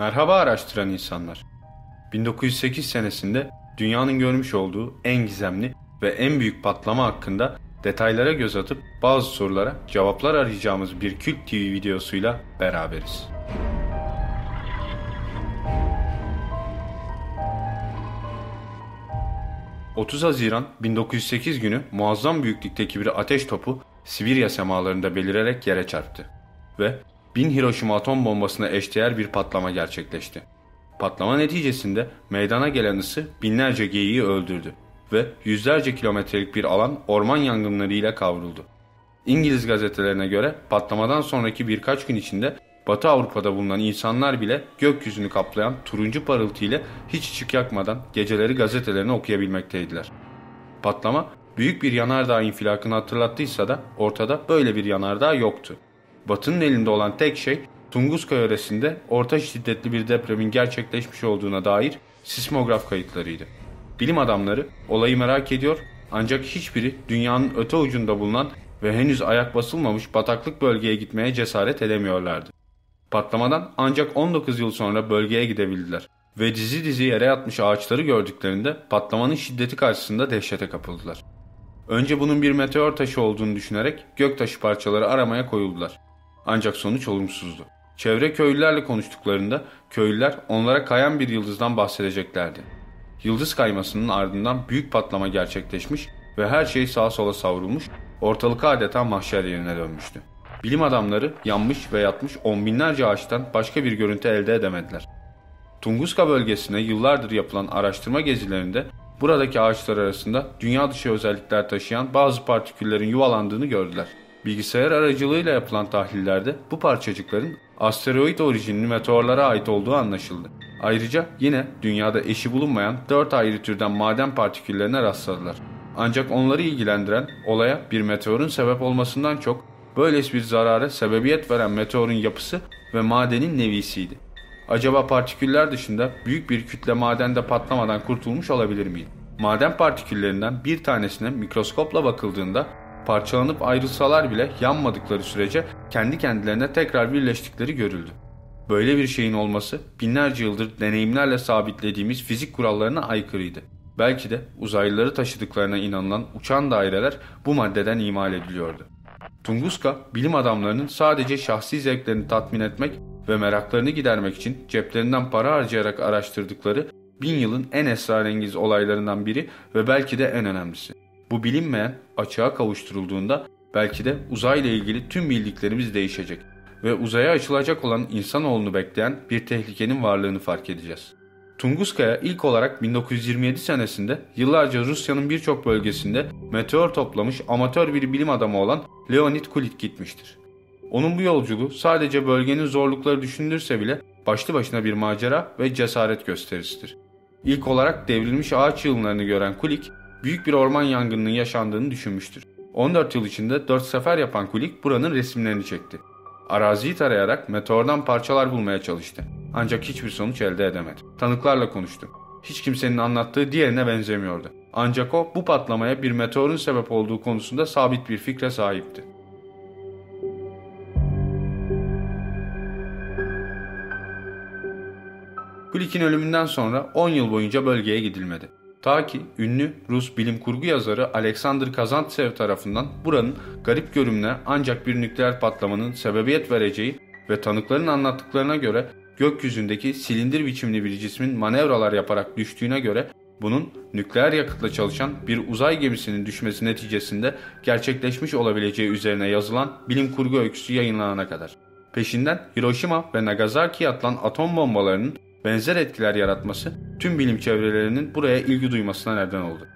Merhaba araştıran insanlar. 1908 senesinde dünyanın görmüş olduğu en gizemli ve en büyük patlama hakkında detaylara göz atıp bazı sorulara cevaplar arayacağımız bir Kült TV videosuyla beraberiz. ...30 Haziran 1908 günü muazzam büyüklükteki bir ateş topu Sibirya semalarında belirerek yere çarptı ve 1000 Hiroşima atom bombasına eşdeğer bir patlama gerçekleşti. Patlama neticesinde meydana gelen ısı binlerce geyiği öldürdü ve yüzlerce kilometrelik bir alan orman yangınları ile kavruldu. İngiliz gazetelerine göre patlamadan sonraki birkaç gün içinde Batı Avrupa'da bulunan insanlar bile gökyüzünü kaplayan turuncu parıltı ile hiç ışık yakmadan geceleri gazetelerini okuyabilmekteydiler. Patlama büyük bir yanardağ infilakını hatırlattıysa da ortada böyle bir yanardağ yoktu. Batı'nın elinde olan tek şey Tunguska yöresinde orta şiddetli bir depremin gerçekleşmiş olduğuna dair sismograf kayıtlarıydı. Bilim adamları olayı merak ediyor ancak hiçbiri dünyanın öte ucunda bulunan ve henüz ayak basılmamış bataklık bölgeye gitmeye cesaret edemiyorlardı. Patlamadan ancak 19 yıl sonra bölgeye gidebildiler ve dizi dizi yere yatmış ağaçları gördüklerinde patlamanın şiddeti karşısında dehşete kapıldılar. Önce bunun bir meteor taşı olduğunu düşünerek göktaşı parçaları aramaya koyuldular. Ancak sonuç olumsuzdu. Çevre köylülerle konuştuklarında köylüler onlara kayan bir yıldızdan bahsedeceklerdi. Yıldız kaymasının ardından büyük patlama gerçekleşmiş ve her şey sağa sola savrulmuş, ortalık adeta mahşer yerine dönmüştü. Bilim adamları yanmış ve yatmış on binlerce ağaçtan başka bir görüntü elde edemediler. Tunguska bölgesine yıllardır yapılan araştırma gezilerinde buradaki ağaçlar arasında dünya dışı özellikler taşıyan bazı partiküllerin yuvalandığını gördüler. Bilgisayar aracılığıyla yapılan tahlillerde bu parçacıkların asteroid orijinli meteorlara ait olduğu anlaşıldı. Ayrıca yine dünyada eşi bulunmayan 4 ayrı türden maden partiküllerine rastladılar. Ancak onları ilgilendiren olaya bir meteorun sebep olmasından çok böylesi bir zarara sebebiyet veren meteorun yapısı ve madenin nevisiydi. Acaba partiküller dışında büyük bir kütle madende patlamadan kurtulmuş olabilir miydi? Maden partiküllerinden bir tanesine mikroskopla bakıldığında parçalanıp ayrılsalar bile yanmadıkları sürece kendi kendilerine tekrar birleştikleri görüldü. Böyle bir şeyin olması binlerce yıldır deneyimlerle sabitlediğimiz fizik kurallarına aykırıydı. Belki de uzaylıları taşıdıklarına inanılan uçan daireler bu maddeden imal ediliyordu. Tunguska, bilim adamlarının sadece şahsi zevklerini tatmin etmek ve meraklarını gidermek için ceplerinden para harcayarak araştırdıkları bin yılın en esrarengiz olaylarından biri ve belki de en önemlisi. Bu bilinmeyen açığa kavuşturulduğunda belki de uzayla ilgili tüm bildiklerimiz değişecek ve uzaya açılacak olan insanoğlunu bekleyen bir tehlikenin varlığını fark edeceğiz. Tunguska'ya ilk olarak 1927 senesinde yıllarca Rusya'nın birçok bölgesinde meteor toplamış amatör bir bilim adamı olan Leonid Kulik gitmiştir. Onun bu yolculuğu sadece bölgenin zorlukları düşünülürse bile başlı başına bir macera ve cesaret gösterisidir. İlk olarak devrilmiş ağaç yığınlarını gören Kulik, büyük bir orman yangınının yaşandığını düşünmüştür. 14 yıl içinde 4 sefer yapan Kulik buranın resimlerini çekti. Araziyi tarayarak meteordan parçalar bulmaya çalıştı. Ancak hiçbir sonuç elde edemedi. Tanıklarla konuştu. Hiç kimsenin anlattığı diğerine benzemiyordu. Ancak o bu patlamaya bir meteorun sebep olduğu konusunda sabit bir fikre sahipti. Kulik'in ölümünden sonra 10 yıl boyunca bölgeye gidilmedi. Ta ki ünlü Rus bilim kurgu yazarı Alexander Kazantsev tarafından buranın garip görünümüne ancak bir nükleer patlamanın sebebiyet vereceği ve tanıkların anlattıklarına göre gökyüzündeki silindir biçimli bir cismin manevralar yaparak düştüğüne göre bunun nükleer yakıtla çalışan bir uzay gemisinin düşmesi neticesinde gerçekleşmiş olabileceği üzerine yazılan bilim kurgu öyküsü yayınlanana kadar. Peşinden Hiroşima ve Nagasaki'ye atılan atom bombalarının benzer etkiler yaratması tüm bilim çevrelerinin buraya ilgi duymasına neden oldu.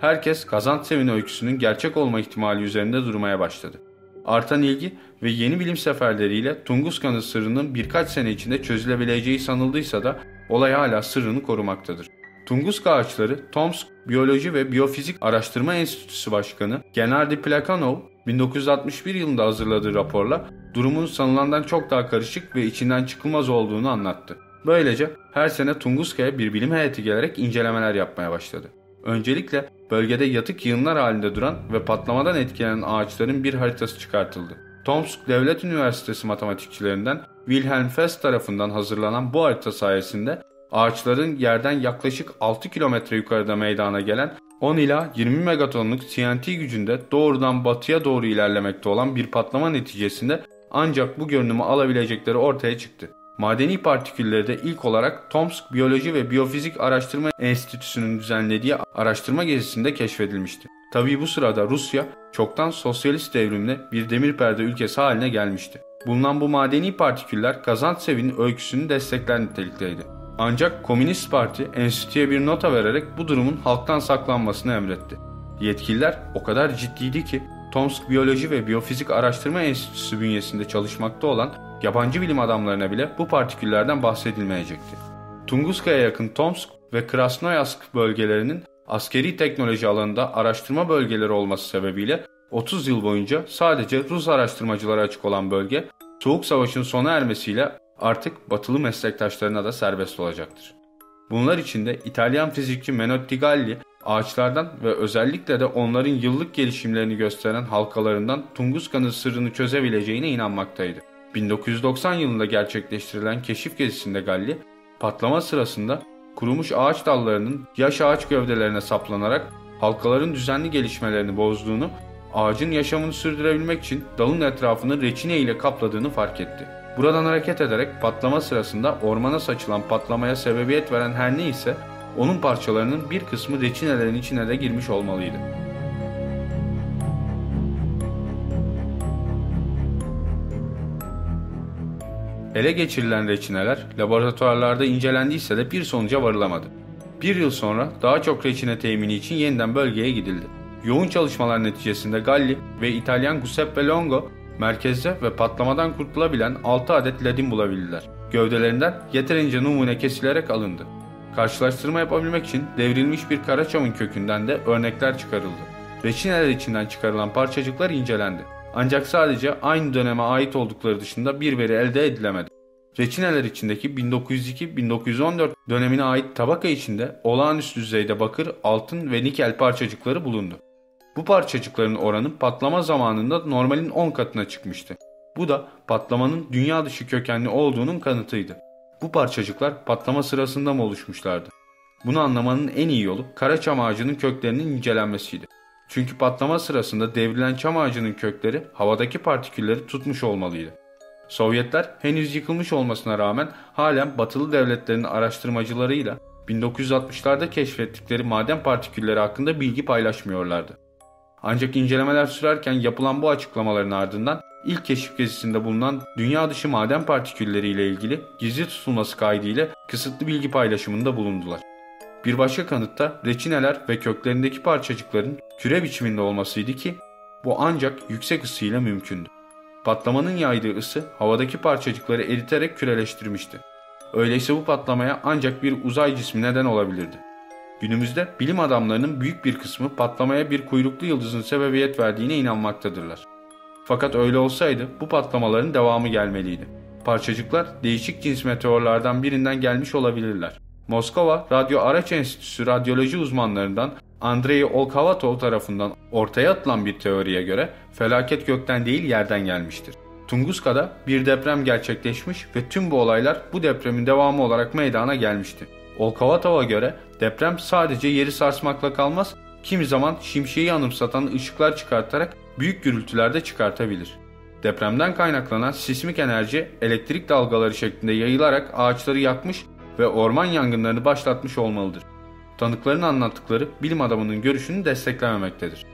Herkes Kazantsev'in öyküsünün gerçek olma ihtimali üzerinde durmaya başladı. Artan ilgi ve yeni bilim seferleriyle Tunguska'nın sırrının birkaç sene içinde çözülebileceği sanıldıysa da olay hala sırrını korumaktadır. Tunguska ağaçları Tomsk Biyoloji ve Biyofizik Araştırma Enstitüsü Başkanı Gennady Plekhanov 1961 yılında hazırladığı raporla durumun sanılandan çok daha karışık ve içinden çıkılmaz olduğunu anlattı. Böylece her sene Tunguska'ya bir bilim heyeti gelerek incelemeler yapmaya başladı. Öncelikle bölgede yatık yığınlar halinde duran ve patlamadan etkilenen ağaçların bir haritası çıkartıldı. Tomsk Devlet Üniversitesi matematikçilerinden Wilhelm Fest tarafından hazırlanan bu harita sayesinde ağaçların yerden yaklaşık 6 kilometre yukarıda meydana gelen 10 ila 20 megatonluk TNT gücünde doğrudan batıya doğru ilerlemekte olan bir patlama neticesinde ancak bu görünümü alabilecekleri ortaya çıktı. Madeni partikülleri de ilk olarak Tomsk Biyoloji ve Biyofizik Araştırma Enstitüsü'nün düzenlediği araştırma gezisinde keşfedilmişti. Tabii bu sırada Rusya çoktan sosyalist devrimle bir demir perde ülkesi haline gelmişti. Bulunan bu madeni partiküller Kazantsev'in öyküsünü destekler nitelikteydi. Ancak Komünist Parti enstitüye bir nota vererek bu durumun halktan saklanmasını emretti. Yetkililer o kadar ciddiydi ki Tomsk Biyoloji ve Biyofizik Araştırma Enstitüsü bünyesinde çalışmakta olan yabancı bilim adamlarına bile bu partiküllerden bahsedilmeyecekti. Tunguska'ya yakın Tomsk ve Krasnoyarsk bölgelerinin askeri teknoloji alanında araştırma bölgeleri olması sebebiyle 30 yıl boyunca sadece Rus araştırmacılara açık olan bölge, Soğuk Savaş'ın sona ermesiyle artık batılı meslektaşlarına da serbest olacaktır. Bunlar içinde İtalyan fizikçi Menotti Galli, ağaçlardan ve özellikle de onların yıllık gelişimlerini gösteren halkalarından Tunguska'nın sırrını çözebileceğine inanmaktaydı. 1990 yılında gerçekleştirilen keşif gezisinde Galli, patlama sırasında kurumuş ağaç dallarının yaş ağaç gövdelerine saplanarak halkaların düzenli gelişmelerini bozduğunu, ağacın yaşamını sürdürebilmek için dalın etrafını reçine ile kapladığını fark etti. Buradan hareket ederek patlama sırasında ormana saçılan patlamaya sebebiyet veren her ne ise onun parçalarının bir kısmı reçinelerin içine de girmiş olmalıydı. Ele geçirilen reçineler laboratuvarlarda incelendiyse de bir sonuca varılamadı. Bir yıl sonra daha çok reçine temini için yeniden bölgeye gidildi. Yoğun çalışmalar neticesinde Galli ve İtalyan Giuseppe Longo merkezde ve patlamadan kurtulabilen 6 adet ladin bulabildiler. Gövdelerinden yeterince numune kesilerek alındı. Karşılaştırma yapabilmek için devrilmiş bir karaçamın kökünden de örnekler çıkarıldı. Reçineler içinden çıkarılan parçacıklar incelendi. Ancak sadece aynı döneme ait oldukları dışında bir veri elde edilemedi. Reçineler içindeki 1902-1914 dönemine ait tabaka içinde olağanüstü düzeyde bakır, altın ve nikel parçacıkları bulundu. Bu parçacıkların oranı patlama zamanında normalin 10 katına çıkmıştı. Bu da patlamanın dünya dışı kökenli olduğunun kanıtıydı. Bu parçacıklar patlama sırasında mı oluşmuşlardı? Bunu anlamanın en iyi yolu kara çam ağacının köklerinin incelenmesiydi. Çünkü patlama sırasında devrilen çam ağacının kökleri havadaki partikülleri tutmuş olmalıydı. Sovyetler henüz yıkılmış olmasına rağmen halen batılı devletlerin araştırmacılarıyla 1960'larda keşfettikleri maden partikülleri hakkında bilgi paylaşmıyorlardı. Ancak incelemeler sürerken yapılan bu açıklamaların ardından ilk keşif gezisinde bulunan dünya dışı maden partikülleri ile ilgili gizli tutulması kaydıyla kısıtlı bilgi paylaşımında bulundular. Bir başka kanıtta reçineler ve köklerindeki parçacıkların küre biçiminde olmasıydı ki bu ancak yüksek ısıyla mümkündü. Patlamanın yaydığı ısı havadaki parçacıkları eriterek küreleştirmişti. Öyleyse bu patlamaya ancak bir uzay cismi neden olabilirdi. Günümüzde bilim adamlarının büyük bir kısmı patlamaya bir kuyruklu yıldızın sebebiyet verdiğine inanmaktadırlar. Fakat öyle olsaydı bu patlamaların devamı gelmeliydi. Parçacıklar değişik cins meteorlardan birinden gelmiş olabilirler. Moskova Radyo Araç Enstitüsü radyoloji uzmanlarından Andrei Olkavatov tarafından ortaya atılan bir teoriye göre felaket gökten değil yerden gelmiştir. Tunguska'da bir deprem gerçekleşmiş ve tüm bu olaylar bu depremin devamı olarak meydana gelmişti. Olkavatov'a göre deprem sadece yeri sarsmakla kalmaz, kimi zaman şimşeği anımsatan ışıklar çıkartarak büyük gürültüler de çıkartabilir. Depremden kaynaklanan sismik enerji elektrik dalgaları şeklinde yayılarak ağaçları yakmış ve orman yangınlarını başlatmış olmalıdır. Tanıkların anlattıkları bilim adamının görüşünü desteklememektedir.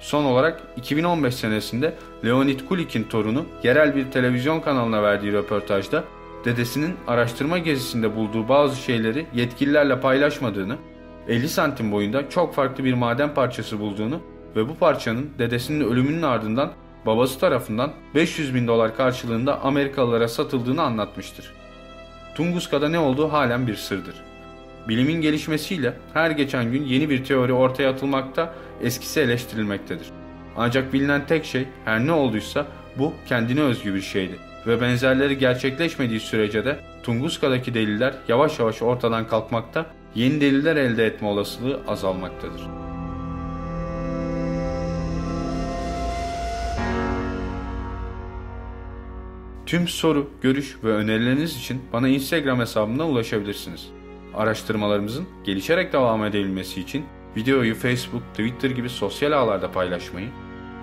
Son olarak 2015 senesinde Leonid Kulik'in torunu yerel bir televizyon kanalına verdiği röportajda dedesinin araştırma gezisinde bulduğu bazı şeyleri yetkililerle paylaşmadığını, 50 santim boyunda çok farklı bir maden parçası bulduğunu ve bu parçanın dedesinin ölümünün ardından babası tarafından 500 bin dolar karşılığında Amerikalılara satıldığını anlatmıştır. Tunguska'da ne olduğu halen bir sırdır. Bilimin gelişmesiyle her geçen gün yeni bir teori ortaya atılmakta, eskisi eleştirilmektedir. Ancak bilinen tek şey her ne olduysa bu kendine özgü bir şeydi ve benzerleri gerçekleşmediği sürece de Tunguska'daki deliller yavaş yavaş ortadan kalkmakta, yeni deliller elde etme olasılığı azalmaktadır. Tüm soru, görüş ve önerileriniz için bana Instagram hesabımdan ulaşabilirsiniz. Araştırmalarımızın gelişerek devam edebilmesi için videoyu Facebook, Twitter gibi sosyal ağlarda paylaşmayı,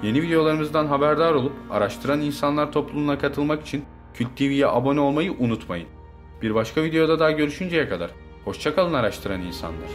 yeni videolarımızdan haberdar olup araştıran insanlar topluluğuna katılmak için Kült TV'ye abone olmayı unutmayın. Bir başka videoda daha görüşünceye kadar hoşçakalın araştıran insanlar.